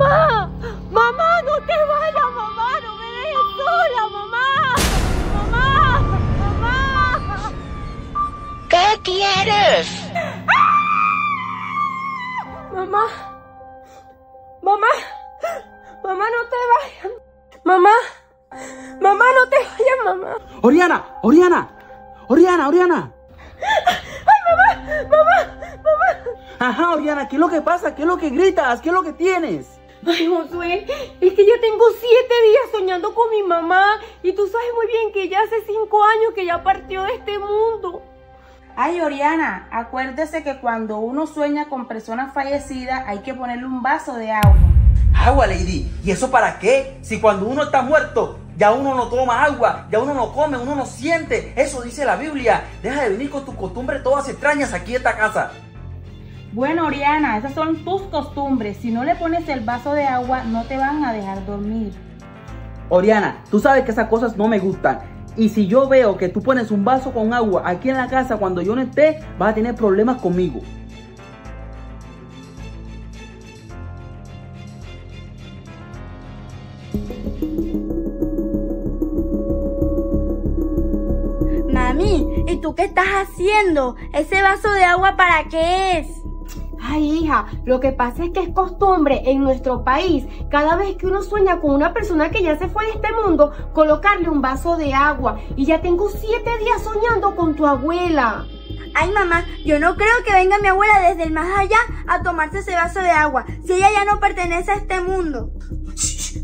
Mamá, mamá, no te vayas, mamá, no me dejes sola, mamá. Mamá, mamá. ¿Qué quieres? Mamá, mamá, mamá, no te vayas. Mamá, mamá, no te vayas, mamá. Oriana, Oriana, Oriana, Oriana. Mamá, mamá. Ajá, Oriana, ¿qué es lo que pasa? ¿Qué es lo que gritas? ¿Qué es lo que tienes? Ay, Josué, es que ya tengo siete días soñando con mi mamá y tú sabes muy bien que ya hace cinco años que ya partió de este mundo. Ay, Oriana, acuérdese que cuando uno sueña con personas fallecidas hay que ponerle un vaso de agua. Agua, Lady. ¿Y eso para qué? Si cuando uno está muerto, ya uno no toma agua, ya uno no come, uno no siente. Eso dice la Biblia. Deja de venir con tus costumbres todas extrañas aquí en esta casa. Bueno, Oriana, esas son tus costumbres. Si no le pones el vaso de agua, no te van a dejar dormir. Oriana, tú sabes que esas cosas no me gustan. Y si yo veo que tú pones un vaso con agua aquí en la casa cuando yo no esté, vas a tener problemas conmigo. Mami, ¿y tú qué estás haciendo? ¿Ese vaso de agua para qué es? Ay, hija, lo que pasa es que es costumbre en nuestro país, cada vez que uno sueña con una persona que ya se fue de este mundo, colocarle un vaso de agua. Y ya tengo siete días soñando con tu abuela. Ay, mamá, yo no creo que venga mi abuela desde el más allá a tomarse ese vaso de agua, si ella ya no pertenece a este mundo.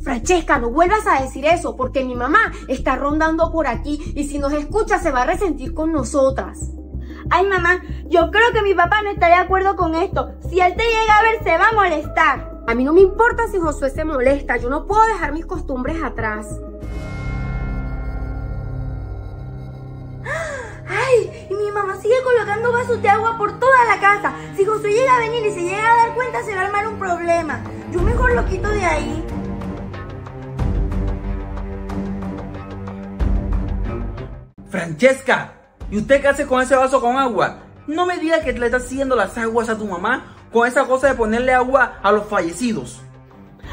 Francesca, no vuelvas a decir eso, porque mi mamá está rondando por aquí y si nos escucha se va a resentir con nosotras. Ay, mamá, yo creo que mi papá no está de acuerdo con esto. Si él te llega a ver, se va a molestar. A mí no me importa si Josué se molesta, yo no puedo dejar mis costumbres atrás. Ay, y mi mamá sigue colocando vasos de agua por toda la casa. Si Josué llega a venir y se llega a dar cuenta, se va a armar un problema. Yo mejor lo quito de ahí. Francesca, ¿y usted qué hace con ese vaso con agua? No me diga que le está haciendo las aguas a tu mamá con esa cosa de ponerle agua a los fallecidos.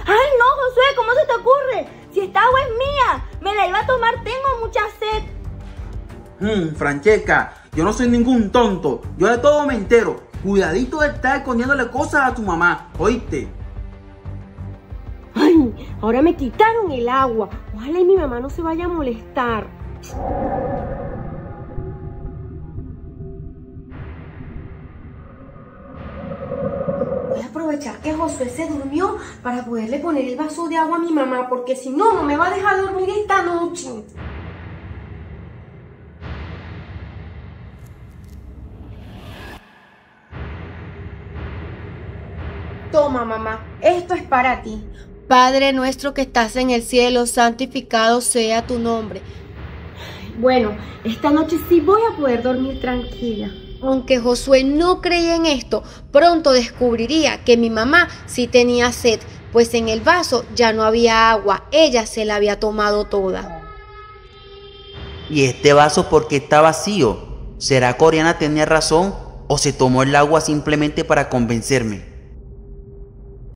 Ay, no, Josué, ¿cómo se te ocurre? Si esta agua es mía, me la iba a tomar, tengo mucha sed. Hmm, Francesca, yo no soy ningún tonto. Yo de todo me entero. Cuidadito de estar escondiéndole cosas a tu mamá, ¿oíste? Ay, ahora me quitaron el agua. Ojalá y mi mamá no se vaya a molestar. Aprovechar que Josué se durmió para poderle poner el vaso de agua a mi mamá, porque si no, no me va a dejar dormir esta noche. Toma, mamá, esto es para ti. Padre nuestro que estás en el cielo, santificado sea tu nombre. Bueno, esta noche sí voy a poder dormir tranquila. Aunque Josué no creía en esto, pronto descubriría que mi mamá sí tenía sed, pues en el vaso ya no había agua, ella se la había tomado toda. ¿Y este vaso por qué está vacío? ¿Será que Oriana tenía razón o se tomó el agua simplemente para convencerme?